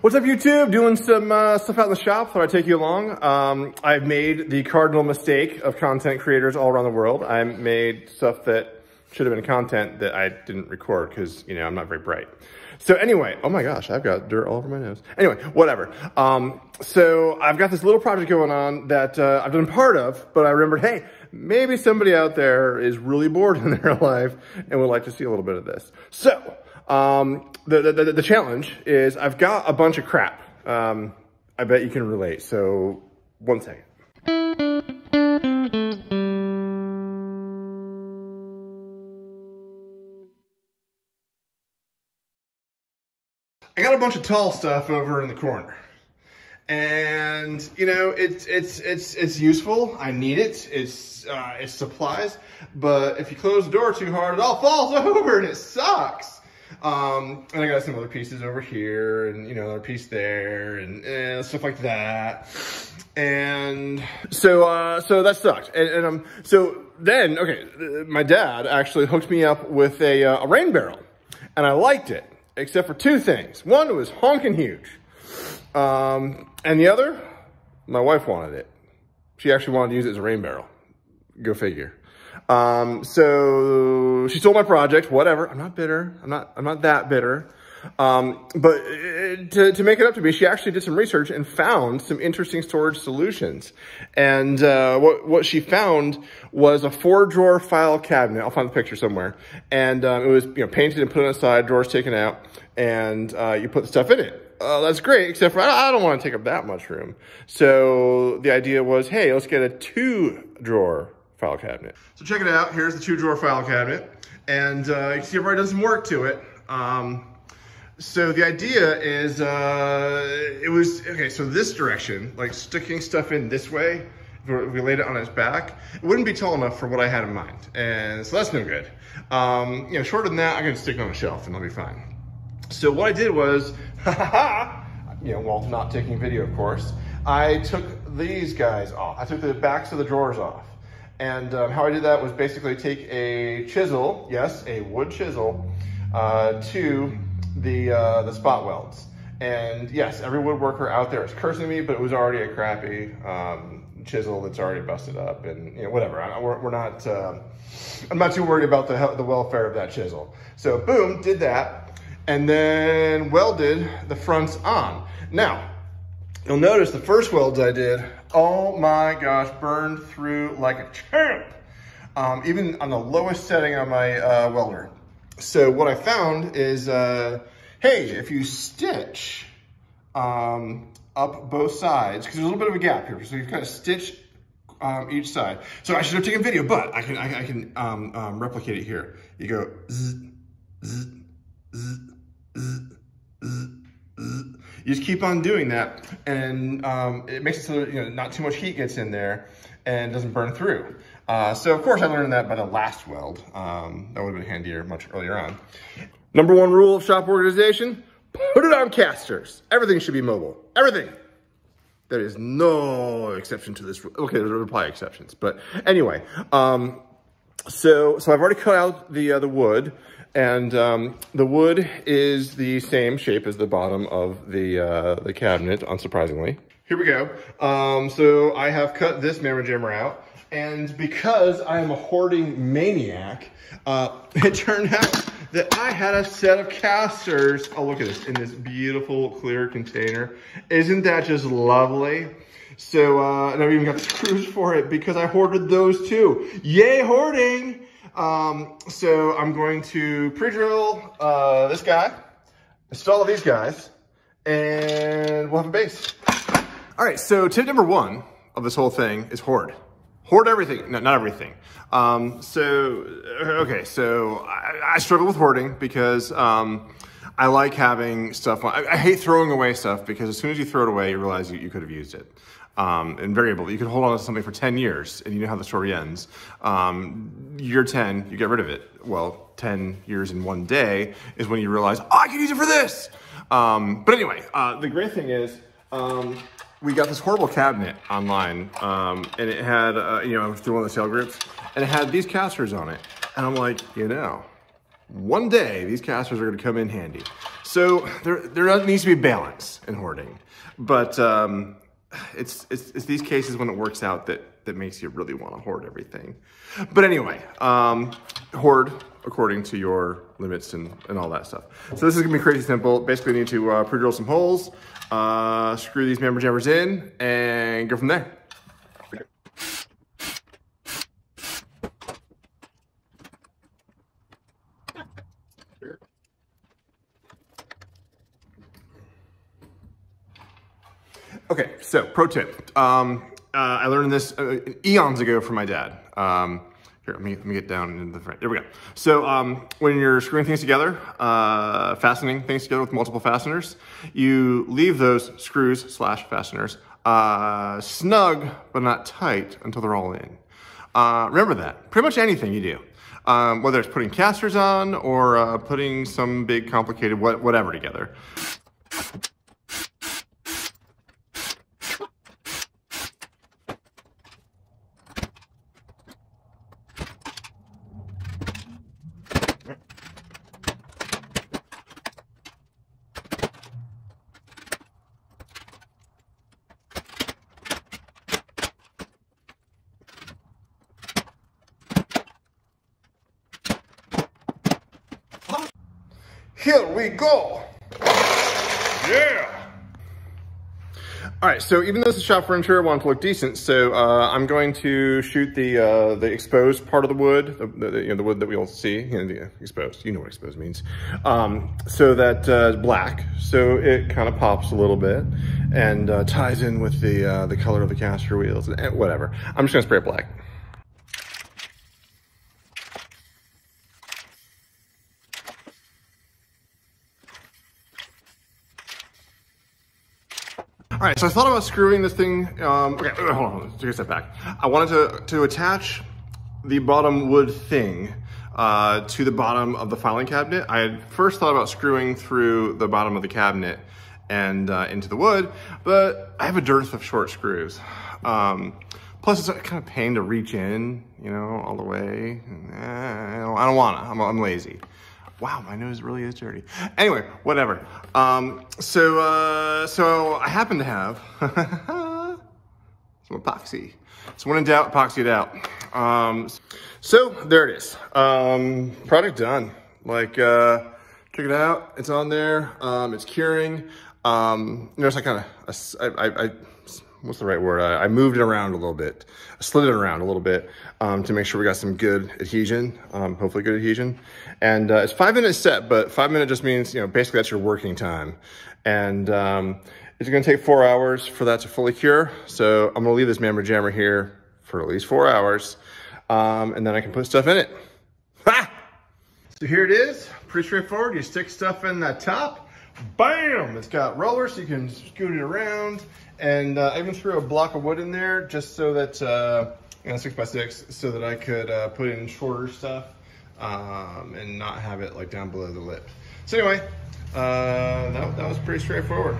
What's up YouTube? Doing some uh, stuff out in the shop, thought I'd take you along. Um, I've made the cardinal mistake of content creators all around the world. I made stuff that should have been content that I didn't record because, you know, I'm not very bright. So anyway, oh my gosh, I've got dirt all over my nose. Anyway, whatever. Um, so I've got this little project going on that uh, I've been part of, but I remembered, hey, maybe somebody out there is really bored in their life and would like to see a little bit of this. So um, the, the, the, challenge is I've got a bunch of crap. Um, I bet you can relate. So one second. I got a bunch of tall stuff over in the corner. And you know, it's it's it's it's useful. I need it. It's uh, it's supplies. But if you close the door too hard, it all falls over and it sucks. Um, and I got some other pieces over here and, you know, another piece there and, and stuff like that. And so, uh, so that sucked. And, and um, so then, okay, my dad actually hooked me up with a, uh, a rain barrel and I liked it, except for two things. One, was honking huge. Um, and the other, my wife wanted it. She actually wanted to use it as a rain barrel. Go figure. Um, so she sold my project, whatever. I'm not bitter. I'm not, I'm not that bitter. Um, but uh, to, to make it up to me, she actually did some research and found some interesting storage solutions. And uh, what, what she found was a four drawer file cabinet. I'll find the picture somewhere. And um, it was you know painted and put on the side, drawers taken out, and uh, you put the stuff in it. Uh, that's great, except for I don't want to take up that much room. So the idea was, hey, let's get a two drawer file cabinet. So check it out. Here's the two drawer file cabinet. And uh, you can see I've already done some work to it. Um, so the idea is, uh, it was, okay, so this direction, like sticking stuff in this way, if we laid it on its back, it wouldn't be tall enough for what I had in mind. And so that's no good. Um, you know, shorter than that, I can stick it on a shelf and I'll be fine. So what I did was, ha ha ha, you know, while not taking video, of course, I took these guys off. I took the backs of the drawers off. And um, how I did that was basically take a chisel, yes, a wood chisel, uh, to the, uh, the spot welds. And yes, every woodworker out there is cursing me, but it was already a crappy um, chisel that's already busted up and you know, whatever. I, we're, we're, not, uh, I'm not too worried about the, the welfare of that chisel. So boom, did that. And then welded the fronts on. Now, You'll notice the first welds I did, oh my gosh, burned through like a champ. Um, even on the lowest setting on my uh, welder. So what I found is, uh, hey, if you stitch um, up both sides, because there's a little bit of a gap here, so you've got to stitch um, each side. So I should have taken video, but I can I, I can um, um, replicate it here. You go zzz, zzz, zzz, zzz, zzz. You just keep on doing that and um, it makes it so that, you know, not too much heat gets in there and doesn't burn through. Uh, so of course I learned that by the last weld. Um, that would have been handier much earlier on. Number one rule of shop organization, put it on casters. Everything should be mobile, everything. There is no exception to this. Rule. Okay, there's probably exceptions, but anyway. Um, so, so I've already cut out the, uh, the wood. And um, the wood is the same shape as the bottom of the, uh, the cabinet, unsurprisingly. Here we go. Um, so I have cut this Mamma Jammer out. And because I am a hoarding maniac, uh, it turned out that I had a set of casters. Oh, look at this, in this beautiful clear container. Isn't that just lovely? So, uh, and I've even got screws for it because I hoarded those too. Yay, hoarding! Um, so I'm going to pre-drill uh, this guy, install these guys, and we'll have a base. All right, so tip number one of this whole thing is hoard. Hoard everything, no, not everything. Um, so, okay, so I, I, struggle with hoarding because um, I like having stuff, I, I, hate throwing away stuff because as soon as you throw it away, you realize you, you could have used it um, and variable. You can hold on to something for 10 years and you know how the story ends. Um, year 10, you get rid of it. Well, 10 years in one day is when you realize, oh, I can use it for this. Um, but anyway, uh, the great thing is, um, we got this horrible cabinet online um, and it had, uh, you know, through one of the sale groups and it had these casters on it. And I'm like, you know, one day these casters are gonna come in handy. So there, there needs to be balance in hoarding, but um, it's, it's, it's these cases when it works out that, that makes you really want to hoard everything. But anyway, um, hoard according to your limits and, and all that stuff. So this is gonna be crazy simple. Basically, you need to uh, pre-drill some holes, uh, screw these member jammers in, and go from there. Okay, so pro tip. Um, uh, I learned this uh, eons ago from my dad. Um, here, let me, let me get down into the front. There we go. So um, when you're screwing things together, uh, fastening things together with multiple fasteners, you leave those screws slash fasteners uh, snug but not tight until they're all in. Uh, remember that. Pretty much anything you do. Um, whether it's putting casters on or uh, putting some big complicated what, whatever together. Here we go. Yeah. All right, so even though it's a shop furniture, I want to look decent, so uh, I'm going to shoot the uh, the exposed part of the wood, the, the, you know, the wood that we all see, you know, the exposed, you know what exposed means, um, so that uh, black, so it kind of pops a little bit and uh, ties in with the uh, the color of the caster wheels, and whatever. I'm just gonna spray it black. All right, so I thought about screwing this thing, um, okay, hold on, take a step back. I wanted to, to attach the bottom wood thing uh, to the bottom of the filing cabinet. I had first thought about screwing through the bottom of the cabinet and uh, into the wood, but I have a dearth of short screws. Um, plus it's kind of pain to reach in, you know, all the way. I don't, I don't wanna, I'm, I'm lazy. Wow, my nose really is dirty. Anyway, whatever. Um, so, uh, so I happen to have some epoxy. So when in doubt, epoxy it out. Um, so there it is. Um, product done. Like, uh, check it out. It's on there. Um, it's curing. Um, notice I kind of, I, I, I what's the right word? I, I, moved it around a little bit, I slid it around a little bit um, to make sure we got some good adhesion, um, hopefully good adhesion. And uh, it's five minutes set, but five minutes just means, you know, basically that's your working time. And um, it's gonna take four hours for that to fully cure. So I'm gonna leave this Mammer Jammer here for at least four hours. Um, and then I can put stuff in it. Ha! So here it is, pretty straightforward. You stick stuff in the top, bam! It's got rollers so you can scoot it around. And uh, I even threw a block of wood in there just so that, uh, you know, six by six, so that I could uh, put in shorter stuff um, and not have it like down below the lip. So anyway, uh, that, that was pretty straightforward.